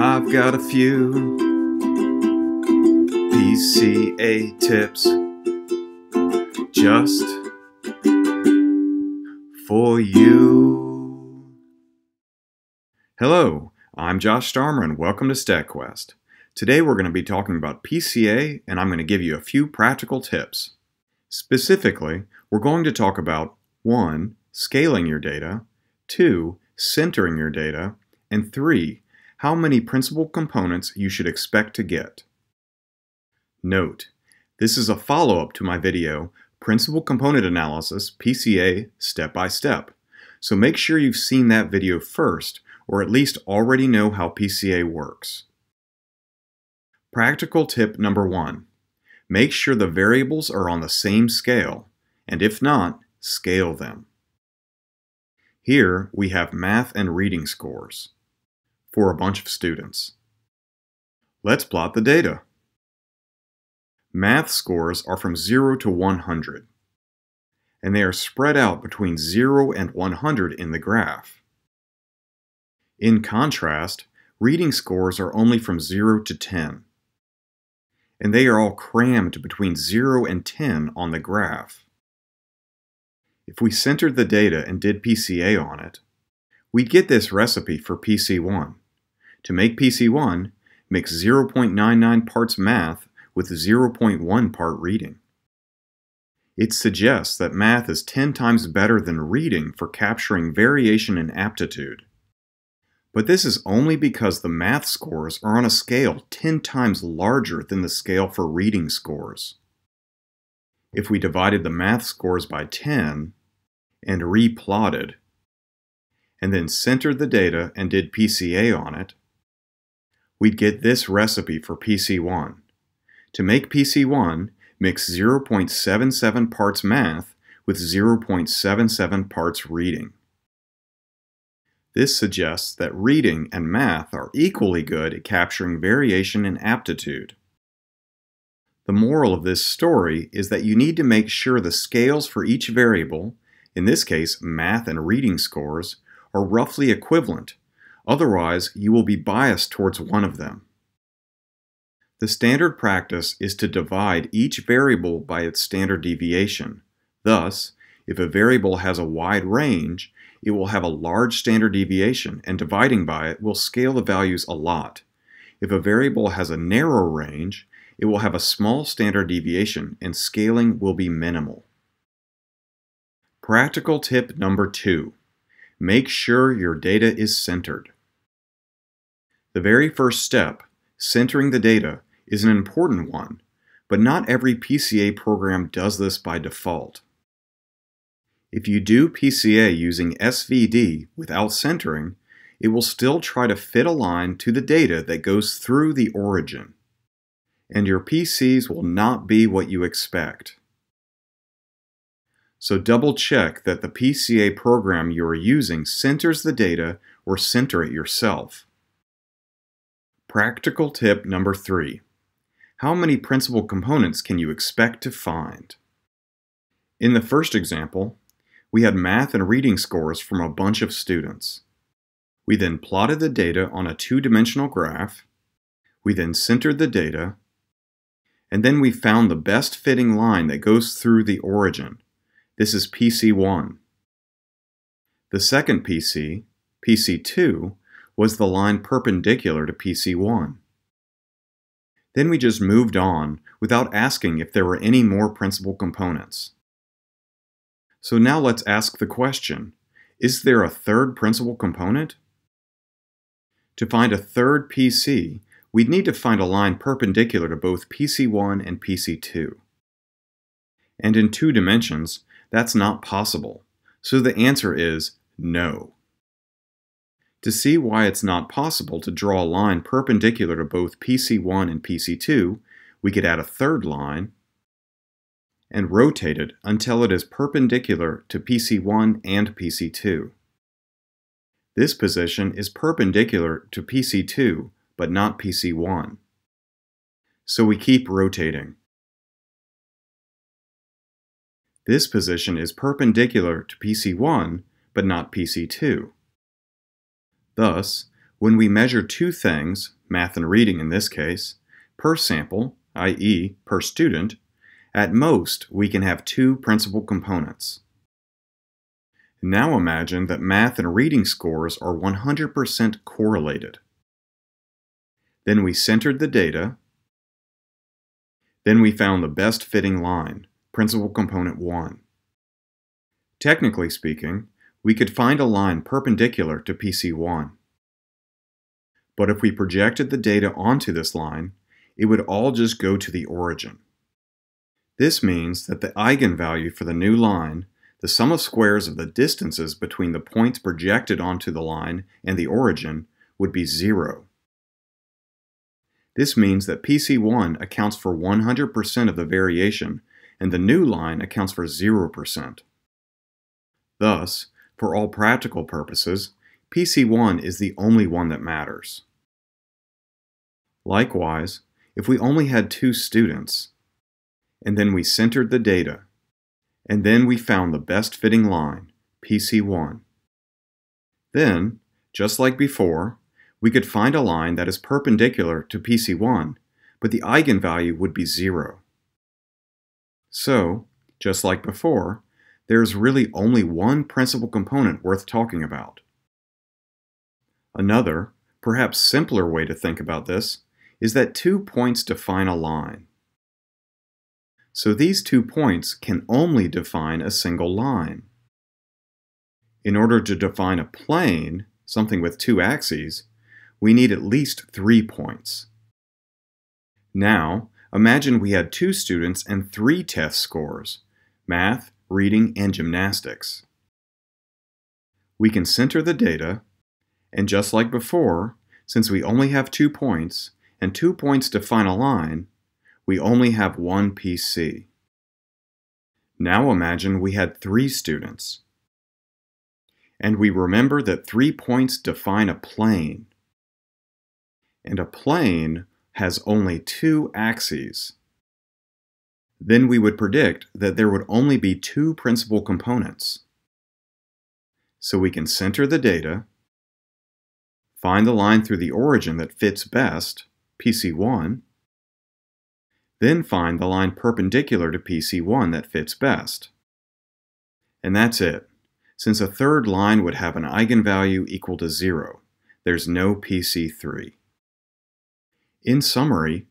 I've got a few PCA tips just for you. Hello, I'm Josh Starmer and welcome to StatQuest. Today we're going to be talking about PCA and I'm going to give you a few practical tips. Specifically, we're going to talk about 1. Scaling your data, 2. Centering your data, and 3 how many principal components you should expect to get. Note, this is a follow-up to my video, Principal Component Analysis, PCA, Step by Step. So make sure you've seen that video first, or at least already know how PCA works. Practical tip number one. Make sure the variables are on the same scale, and if not, scale them. Here we have math and reading scores for a bunch of students. Let's plot the data. Math scores are from 0 to 100, and they are spread out between 0 and 100 in the graph. In contrast, reading scores are only from 0 to 10, and they are all crammed between 0 and 10 on the graph. If we centered the data and did PCA on it, we'd get this recipe for PC1. To make PC1, mix 0.99 parts math with 0.1 part reading. It suggests that math is 10 times better than reading for capturing variation in aptitude. But this is only because the math scores are on a scale 10 times larger than the scale for reading scores. If we divided the math scores by 10 and replotted, and then centered the data and did PCA on it, we'd get this recipe for PC1. To make PC1, mix 0.77 parts math with 0.77 parts reading. This suggests that reading and math are equally good at capturing variation in aptitude. The moral of this story is that you need to make sure the scales for each variable, in this case math and reading scores, are roughly equivalent Otherwise, you will be biased towards one of them. The standard practice is to divide each variable by its standard deviation. Thus, if a variable has a wide range, it will have a large standard deviation, and dividing by it will scale the values a lot. If a variable has a narrow range, it will have a small standard deviation, and scaling will be minimal. Practical tip number two. Make sure your data is centered. The very first step, centering the data, is an important one, but not every PCA program does this by default. If you do PCA using SVD without centering, it will still try to fit a line to the data that goes through the origin, and your PCs will not be what you expect. So double check that the PCA program you are using centers the data or center it yourself. Practical tip number three. How many principal components can you expect to find? In the first example, we had math and reading scores from a bunch of students. We then plotted the data on a two-dimensional graph. We then centered the data. And then we found the best fitting line that goes through the origin. This is PC1. The second PC, PC2, was the line perpendicular to PC1. Then we just moved on without asking if there were any more principal components. So now let's ask the question, is there a third principal component? To find a third PC, we'd need to find a line perpendicular to both PC1 and PC2. And in two dimensions, that's not possible, so the answer is no. To see why it's not possible to draw a line perpendicular to both PC1 and PC2, we could add a third line and rotate it until it is perpendicular to PC1 and PC2. This position is perpendicular to PC2, but not PC1. So we keep rotating. This position is perpendicular to PC1, but not PC2. Thus, When we measure two things, math and reading in this case, per sample, i.e. per student, at most we can have two principal components. Now imagine that math and reading scores are 100% correlated. Then we centered the data. Then we found the best fitting line, principal component 1. Technically speaking, we could find a line perpendicular to PC1. But if we projected the data onto this line, it would all just go to the origin. This means that the eigenvalue for the new line, the sum of squares of the distances between the points projected onto the line and the origin, would be zero. This means that PC1 accounts for 100% of the variation and the new line accounts for 0%. Thus, for all practical purposes, PC1 is the only one that matters. Likewise, if we only had two students, and then we centered the data, and then we found the best fitting line, PC1. Then, just like before, we could find a line that is perpendicular to PC1, but the eigenvalue would be zero. So, just like before, there is really only one principal component worth talking about. Another, perhaps simpler way to think about this is that two points define a line. So these two points can only define a single line. In order to define a plane, something with two axes, we need at least three points. Now, imagine we had two students and three test scores, math, reading, and gymnastics. We can center the data, and just like before, since we only have two points, and two points define a line, we only have one PC. Now imagine we had three students. And we remember that three points define a plane. And a plane has only two axes. Then we would predict that there would only be two principal components. So we can center the data, find the line through the origin that fits best, PC1, then find the line perpendicular to PC1 that fits best. And that's it. Since a third line would have an eigenvalue equal to 0, there's no PC3. In summary,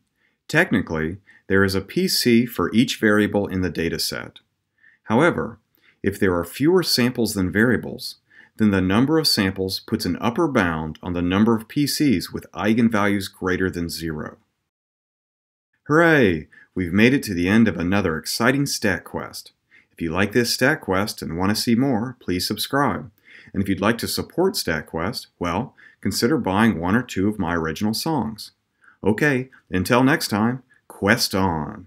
technically, there is a PC for each variable in the dataset. However, if there are fewer samples than variables, then the number of samples puts an upper bound on the number of PCs with eigenvalues greater than zero. Hooray! We've made it to the end of another exciting StatQuest. If you like this StatQuest and want to see more, please subscribe. And if you'd like to support StatQuest, well, consider buying one or two of my original songs. Okay, until next time, quest on!